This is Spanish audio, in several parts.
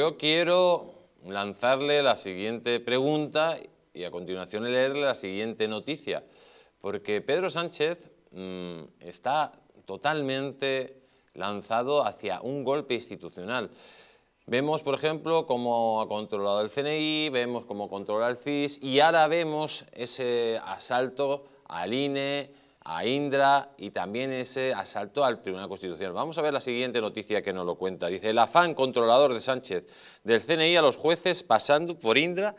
Yo quiero lanzarle la siguiente pregunta y a continuación leerle la siguiente noticia, porque Pedro Sánchez mm, está totalmente lanzado hacia un golpe institucional. Vemos, por ejemplo, cómo ha controlado el CNI, vemos cómo controla el CIS y ahora vemos ese asalto al INE, a Indra y también ese asalto al Tribunal Constitucional. Vamos a ver la siguiente noticia que nos lo cuenta. Dice, el afán controlador de Sánchez del CNI a los jueces pasando por Indra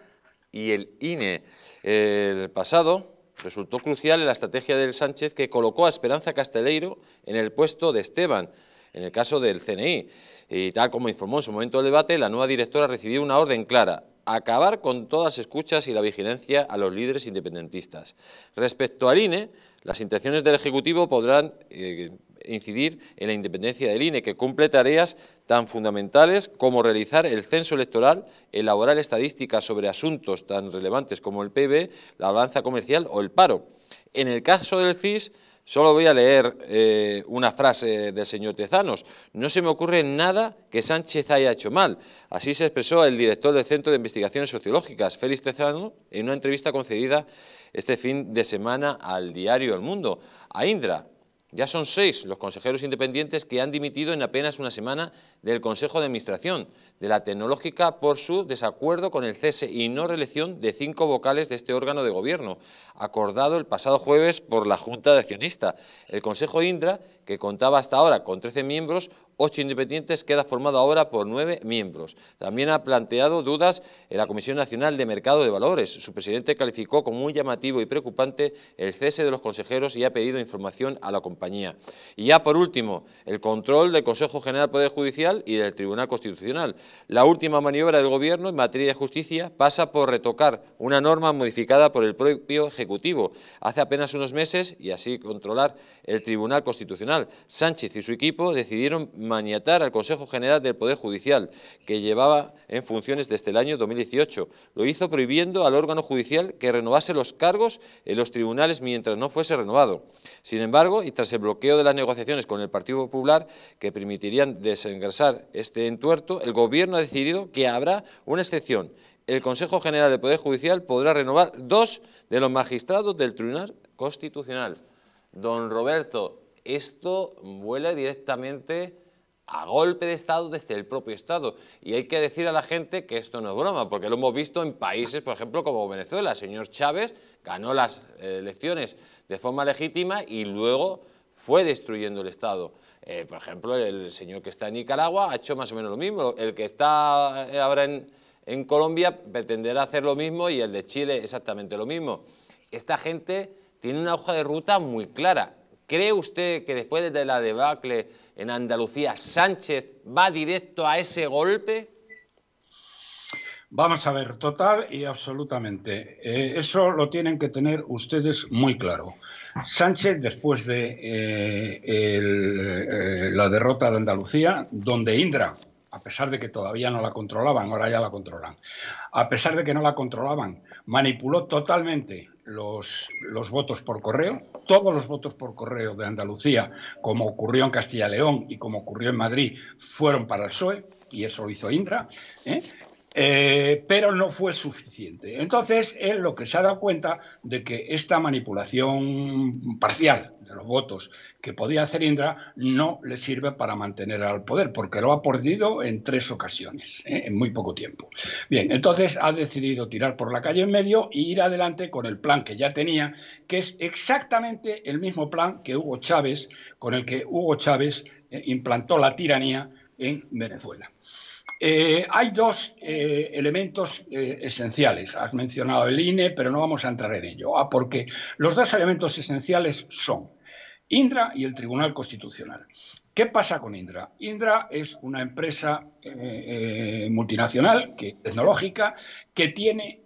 y el INE. El pasado resultó crucial en la estrategia del Sánchez que colocó a Esperanza Casteleiro en el puesto de Esteban, en el caso del CNI. Y tal como informó en su momento del debate, la nueva directora recibió una orden clara, acabar con todas escuchas y la vigilancia a los líderes independentistas. Respecto al INE, las intenciones del Ejecutivo podrán eh, incidir en la independencia del INE, que cumple tareas tan fundamentales como realizar el censo electoral, elaborar estadísticas sobre asuntos tan relevantes como el PIB, la balanza comercial o el paro. En el caso del CIS, Solo voy a leer eh, una frase del señor Tezanos. No se me ocurre nada que Sánchez haya hecho mal. Así se expresó el director del Centro de Investigaciones Sociológicas, Félix Tezano, en una entrevista concedida este fin de semana al diario El Mundo. A Indra, ya son seis los consejeros independientes que han dimitido en apenas una semana del Consejo de Administración de la Tecnológica por su desacuerdo con el cese y no reelección de cinco vocales de este órgano de gobierno, acordado el pasado jueves por la Junta de Accionista. El Consejo Indra, que contaba hasta ahora con 13 miembros, ocho independientes, queda formado ahora por nueve miembros. También ha planteado dudas en la Comisión Nacional de Mercado de Valores. Su presidente calificó como muy llamativo y preocupante el cese de los consejeros y ha pedido información a la compañía. Y ya por último, el control del Consejo General Poder Judicial y del Tribunal Constitucional. La última maniobra del Gobierno en materia de justicia pasa por retocar una norma modificada por el propio Ejecutivo hace apenas unos meses y así controlar el Tribunal Constitucional. Sánchez y su equipo decidieron maniatar al Consejo General del Poder Judicial, que llevaba en funciones desde el año 2018. Lo hizo prohibiendo al órgano judicial que renovase los cargos en los tribunales mientras no fuese renovado. Sin embargo, y tras el bloqueo de las negociaciones con el Partido Popular, que permitirían desengrasar este entuerto, el Gobierno ha decidido que habrá una excepción. El Consejo General del Poder Judicial podrá renovar dos de los magistrados del Tribunal Constitucional. Don Roberto, esto vuela directamente a golpe de Estado desde el propio Estado. Y hay que decir a la gente que esto no es broma, porque lo hemos visto en países, por ejemplo, como Venezuela. El señor Chávez ganó las elecciones de forma legítima y luego fue destruyendo el Estado. Eh, por ejemplo, el señor que está en Nicaragua ha hecho más o menos lo mismo. El que está eh, ahora en, en Colombia pretenderá hacer lo mismo y el de Chile exactamente lo mismo. Esta gente tiene una hoja de ruta muy clara. ¿Cree usted que después de la debacle en Andalucía, Sánchez va directo a ese golpe? Vamos a ver, total y absolutamente. Eh, eso lo tienen que tener ustedes muy claro. Sánchez, después de eh, eh, la derrota de Andalucía, donde Indra, a pesar de que todavía no la controlaban, ahora ya la controlan, a pesar de que no la controlaban, manipuló totalmente los, los votos por correo, todos los votos por correo de Andalucía, como ocurrió en Castilla y León y como ocurrió en Madrid, fueron para el PSOE, y eso lo hizo Indra. Eh, pero no fue suficiente. Entonces, él lo que se ha dado cuenta de que esta manipulación parcial de los votos que podía hacer Indra no le sirve para mantener al poder, porque lo ha perdido en tres ocasiones, ¿eh? en muy poco tiempo. Bien, entonces ha decidido tirar por la calle en medio e ir adelante con el plan que ya tenía, que es exactamente el mismo plan que Hugo Chávez, con el que Hugo Chávez eh, implantó la tiranía en Venezuela. Eh, hay dos eh, elementos eh, esenciales. Has mencionado el INE, pero no vamos a entrar en ello. Ah, porque los dos elementos esenciales son Indra y el Tribunal Constitucional. ¿Qué pasa con Indra? Indra es una empresa multinacional, que, tecnológica, que tiene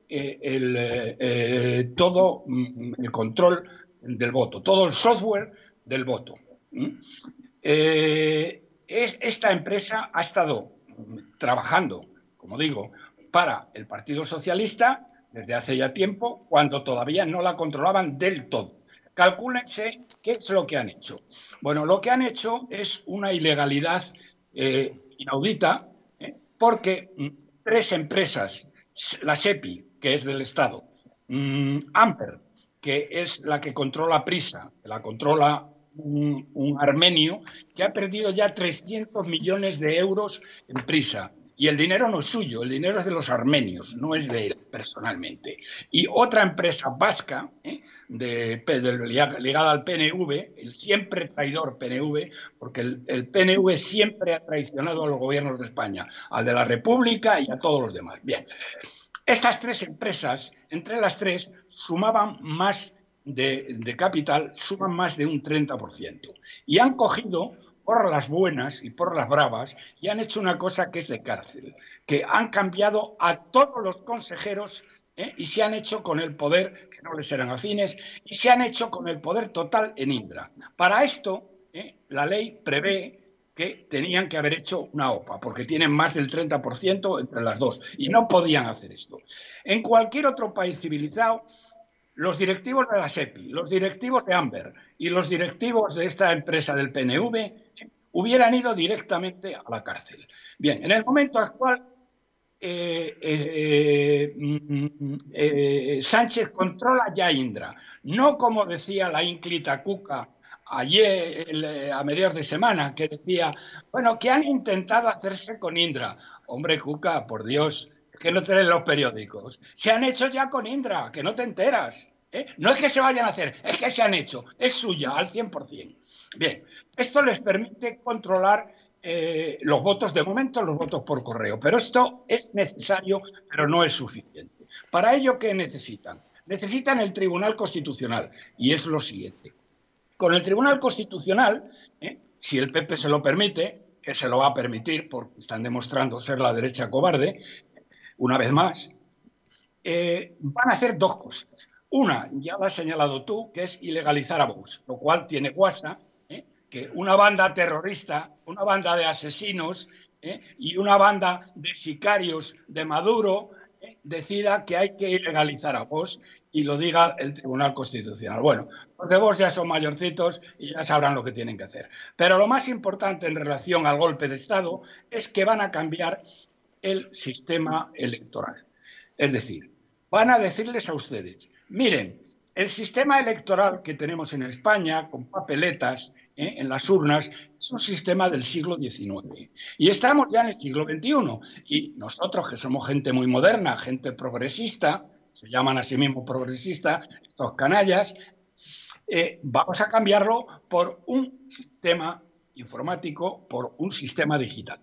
todo mm, el control del voto, todo el software del voto. esta empresa ha estado trabajando, como digo, para el Partido Socialista desde hace ya tiempo, cuando todavía no la controlaban del todo. Calcúlense qué es lo que han hecho. Bueno, lo que han hecho es una ilegalidad eh, inaudita, eh, porque mm, tres empresas, la SEPI, que es del Estado, mm, Amper, que es la que controla Prisa, la controla un, armenio que ha perdido ya 300 millones de euros en Prisa. Y el dinero no es suyo, el dinero es de los armenios, no es de él personalmente. Y otra empresa vasca, ¿eh? ligada al PNV, el siempre traidor PNV, porque el, el, PNV siempre ha traicionado a los gobiernos de España, al de la República y a todos los demás. Bien, estas tres empresas, entre las tres, sumaban más de, capital suman más de un 30%. Y han cogido por las buenas y por las bravas y han hecho una cosa que es de cárcel, que han cambiado a todos los consejeros ¿eh? y se han hecho con el poder, que no les eran afines, y se han hecho con el poder total en Indra. Para esto, ¿eh? la ley prevé que tenían que haber hecho una OPA, porque tienen más del 30% entre las dos, y no podían hacer esto. En cualquier otro país civilizado, los directivos de la SEPI, los directivos de Amber y los directivos de esta empresa del PNV hubieran ido directamente a la cárcel. Bien, en el momento actual, eh, eh, eh, Sánchez controla ya Indra, no como decía la ínclita Cuca ayer, a mediados de semana, que decía, bueno, que han intentado hacerse con Indra. Hombre, Cuca, por Dios, que no te los periódicos. Se han hecho ya con Indra, que no te enteras. ¿eh? No es que se vayan a hacer, es que se han hecho. Es suya al 100%. Bien, esto les permite controlar eh, los votos, de momento los votos por correo, pero esto es necesario, pero no es suficiente. Para ello, ¿qué necesitan? Necesitan el Tribunal Constitucional, y es lo siguiente. Con el Tribunal Constitucional, ¿eh? si el PP se lo permite, que se lo va a permitir porque están demostrando ser la derecha cobarde, una vez más, eh, van a hacer dos cosas. Una, ya lo has señalado tú, que es ilegalizar a Vox, lo cual tiene guasa, ¿eh? que una banda terrorista, una banda de asesinos ¿eh? y una banda de sicarios de Maduro decida que hay que ilegalizar a Vox y lo diga el Tribunal Constitucional. Bueno, los de Vox ya son mayorcitos y ya sabrán lo que tienen que hacer. Pero lo más importante en relación al golpe de Estado es que van a cambiar el sistema electoral. Es decir, van a decirles a ustedes, miren, el sistema electoral que tenemos en España, con papeletas ¿eh? en las urnas, es un sistema del siglo XIX. Y estamos ya en el siglo XXI. Y nosotros, que somos gente muy moderna, gente progresista, se llaman a sí mismos progresistas, estos canallas, eh, vamos a cambiarlo por un sistema informático, por un sistema digital.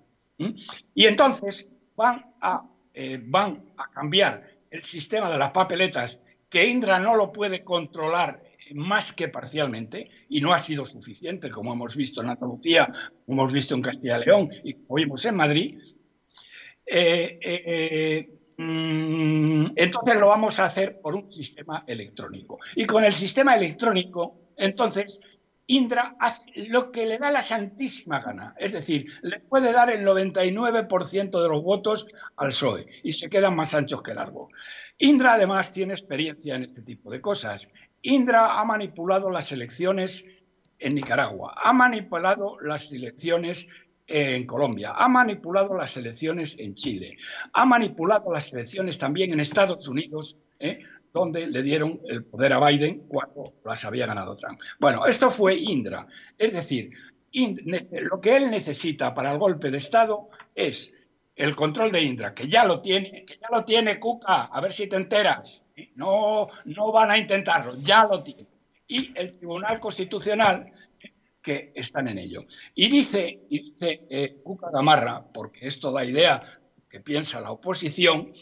Y entonces van a, eh, van a cambiar el sistema de las papeletas, que Indra no lo puede controlar más que parcialmente, y no ha sido suficiente, como hemos visto en Andalucía, como hemos visto en Castilla y León y como vimos en Madrid, eh, mm, entonces lo vamos a hacer por un sistema electrónico. Y con el sistema electrónico, entonces Indra hace lo que le da la santísima gana, es decir, le puede dar el 99% de los votos al PSOE y se quedan más anchos que largos. Indra además tiene experiencia en este tipo de cosas. Indra ha manipulado las elecciones en Nicaragua, ha manipulado las elecciones en Colombia, ha manipulado las elecciones en Chile, ha manipulado las elecciones también en Estados Unidos, ¿eh? donde le dieron el poder a Biden cuando las había ganado Trump. Bueno, esto fue Indra. Es decir, lo que él necesita para el golpe de Estado es el control de Indra, que ya lo tiene, que ya lo tiene Cuca, a ver si te enteras. No, no van a intentarlo, ya lo tiene. Y el Tribunal Constitucional, que están en ello. Y dice, y dice eh, Cuca Gamarra, porque esto da idea que piensa la oposición,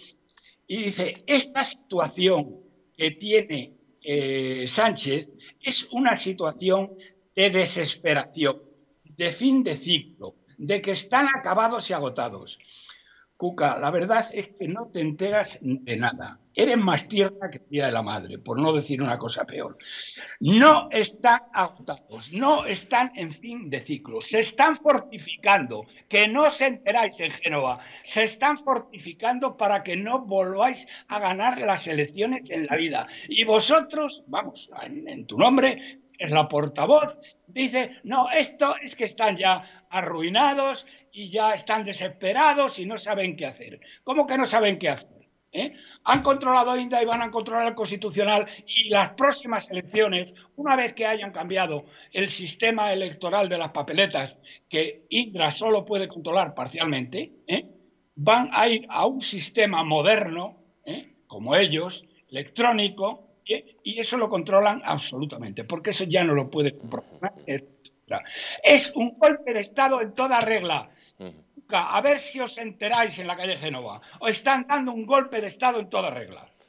y dice, esta situación que tiene eh, Sánchez es una situación de desesperación, de fin de ciclo, de que están acabados y agotados. Cuca, la verdad es que no te enteras de nada. Eres más tierna que tía de la madre, por no decir una cosa peor. No están agotados, no están en fin de ciclo, se están fortificando, que no os enteráis en Génova, se están fortificando para que no volváis a ganar las elecciones en la vida. Y vosotros, vamos, en tu nombre, es la portavoz, dice, no, esto es que están ya arruinados y ya están desesperados y no saben qué hacer. ¿Cómo que no saben qué hacer? ¿Eh? Han controlado India y van a controlar el constitucional y las próximas elecciones, una vez que hayan cambiado el sistema electoral de las papeletas, que Indra solo puede controlar parcialmente, ¿eh? van a ir a un sistema moderno, ¿eh? como ellos, electrónico, y eso lo controlan absolutamente, porque eso ya no lo puede comprobar. Es un golpe de Estado en toda regla. A ver si os enteráis en la calle Genova. O están dando un golpe de Estado en toda regla.